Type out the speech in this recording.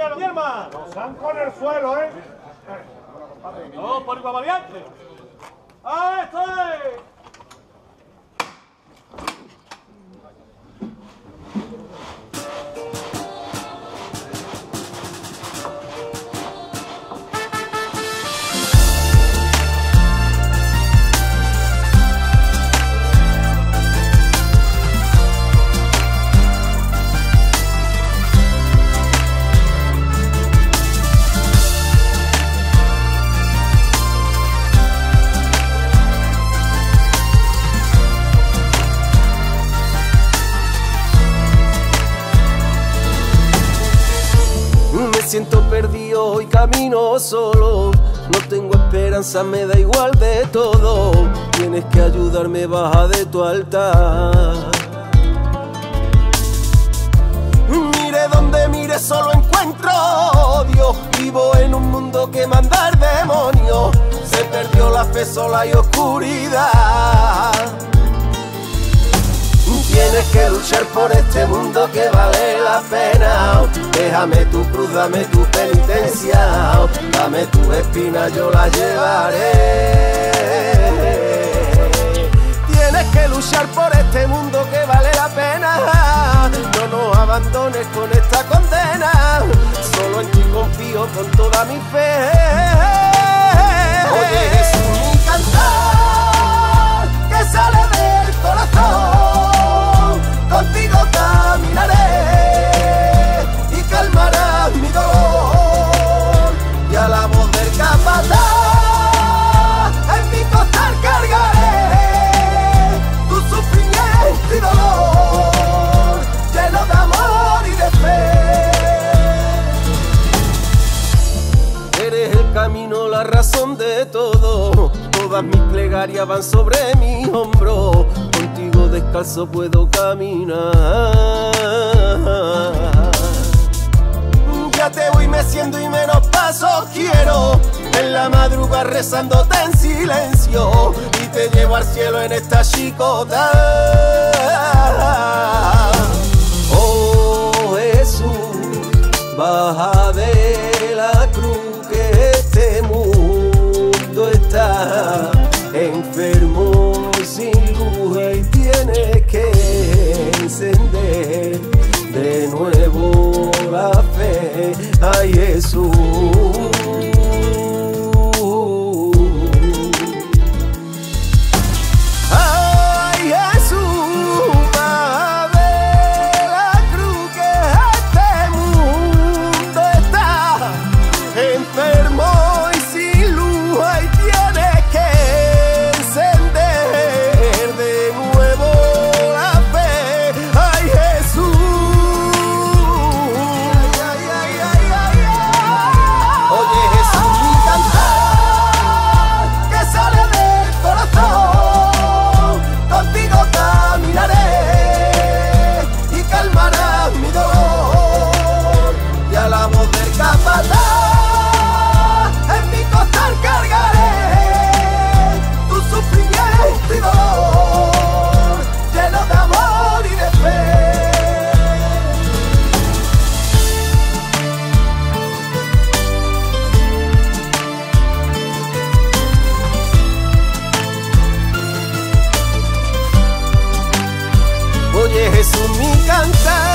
hermano. Están con el suelo, ¿eh? No, por igual valiente. Siento perdido y camino solo. No tengo esperanza, me da igual de todo. Tienes que ayudarme, baja de tu altar. Mire donde mire, solo encuentro odio. Vivo en un mundo que manda el demonio. Se perdió la fe sola y oscuridad. Tienes que luchar por este mundo que vale la pena. Déjame tu cruz, dame tu penitencia. Dame tu espina, yo la llevaré. Tienes que luchar por este mundo que vale la pena. No nos abandones con esta condena. Solo en ti confío con toda mi fe. Oye, mi cantar Todas mis plegarias van sobre mi hombro. Contigo descalzo puedo caminar. Ya te voy meciendo y menos pasos quiero. En la madrugada rezándote en silencio. Y te llevo al cielo en esta chicota. Oh Jesús, baja Jesús, mi cantar